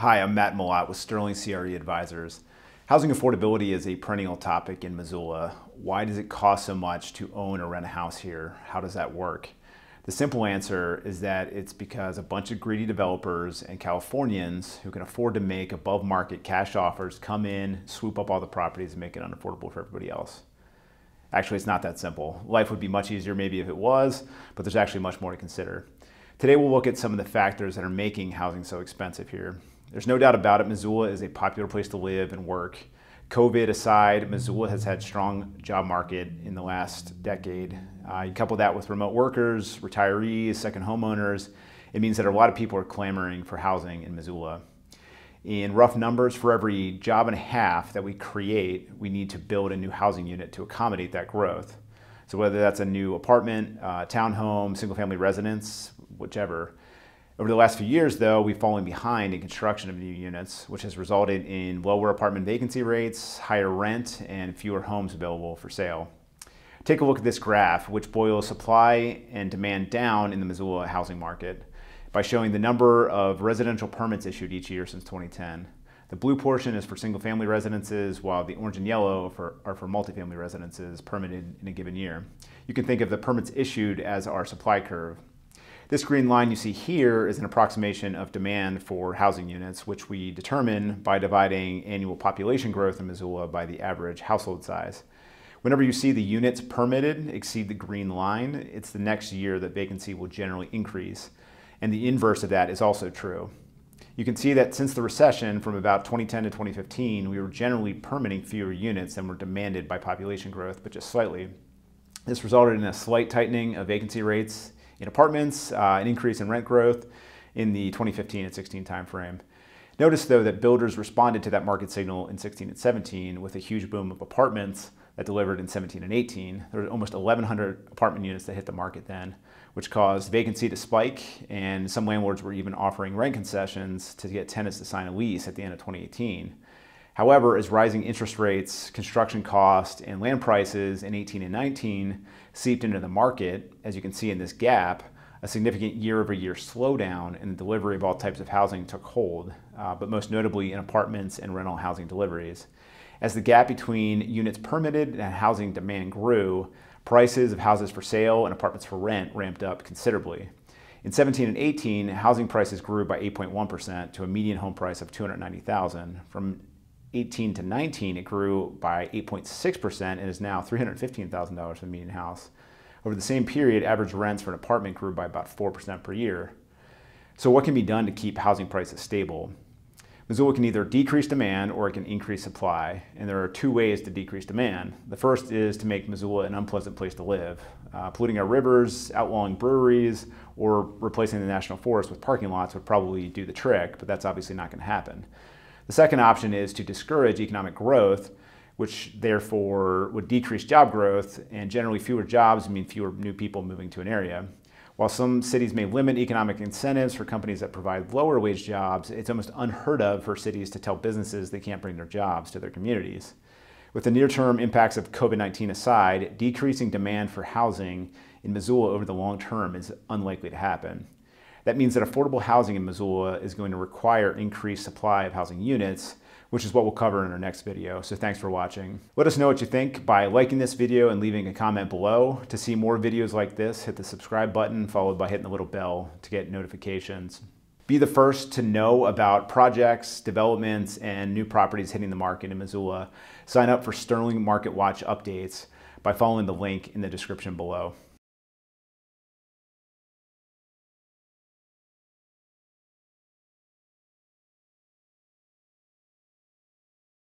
Hi, I'm Matt Mellott with Sterling CRE Advisors. Housing affordability is a perennial topic in Missoula. Why does it cost so much to own or rent a house here? How does that work? The simple answer is that it's because a bunch of greedy developers and Californians who can afford to make above market cash offers come in, swoop up all the properties, and make it unaffordable for everybody else. Actually, it's not that simple. Life would be much easier maybe if it was, but there's actually much more to consider. Today, we'll look at some of the factors that are making housing so expensive here. There's no doubt about it, Missoula is a popular place to live and work. COVID aside, Missoula has had strong job market in the last decade. Uh, you couple that with remote workers, retirees, second homeowners, it means that a lot of people are clamoring for housing in Missoula. In rough numbers, for every job and a half that we create, we need to build a new housing unit to accommodate that growth. So whether that's a new apartment, uh, townhome, single family residence, whichever, over the last few years, though, we've fallen behind in construction of new units, which has resulted in lower apartment vacancy rates, higher rent, and fewer homes available for sale. Take a look at this graph, which boils supply and demand down in the Missoula housing market by showing the number of residential permits issued each year since 2010. The blue portion is for single family residences, while the orange and yellow for, are for multifamily residences permitted in a given year. You can think of the permits issued as our supply curve. This green line you see here is an approximation of demand for housing units, which we determine by dividing annual population growth in Missoula by the average household size. Whenever you see the units permitted exceed the green line, it's the next year that vacancy will generally increase. And the inverse of that is also true. You can see that since the recession from about 2010 to 2015, we were generally permitting fewer units than were demanded by population growth, but just slightly. This resulted in a slight tightening of vacancy rates in apartments, uh, an increase in rent growth in the 2015 and 16 timeframe. Notice though that builders responded to that market signal in 16 and 17 with a huge boom of apartments that delivered in 17 and 18. There were almost 1,100 apartment units that hit the market then, which caused vacancy to spike, and some landlords were even offering rent concessions to get tenants to sign a lease at the end of 2018. However, as rising interest rates, construction costs, and land prices in 18 and 19 seeped into the market, as you can see in this gap, a significant year over year slowdown in the delivery of all types of housing took hold, uh, but most notably in apartments and rental housing deliveries. As the gap between units permitted and housing demand grew, prices of houses for sale and apartments for rent ramped up considerably. In 17 and 18, housing prices grew by 8.1% to a median home price of 290,000. From 18 to 19, it grew by 8.6% and is now $315,000 for a median house. Over the same period, average rents for an apartment grew by about 4% per year. So what can be done to keep housing prices stable? Missoula can either decrease demand or it can increase supply, and there are two ways to decrease demand. The first is to make Missoula an unpleasant place to live. Uh, polluting our rivers, outlawing breweries, or replacing the national forest with parking lots would probably do the trick, but that's obviously not going to happen. The second option is to discourage economic growth, which therefore would decrease job growth, and generally fewer jobs mean fewer new people moving to an area. While some cities may limit economic incentives for companies that provide lower wage jobs, it's almost unheard of for cities to tell businesses they can't bring their jobs to their communities. With the near term impacts of COVID 19 aside, decreasing demand for housing in Missoula over the long term is unlikely to happen. That means that affordable housing in Missoula is going to require increased supply of housing units, which is what we'll cover in our next video. So thanks for watching. Let us know what you think by liking this video and leaving a comment below. To see more videos like this, hit the subscribe button followed by hitting the little bell to get notifications. Be the first to know about projects, developments, and new properties hitting the market in Missoula. Sign up for Sterling Market Watch updates by following the link in the description below.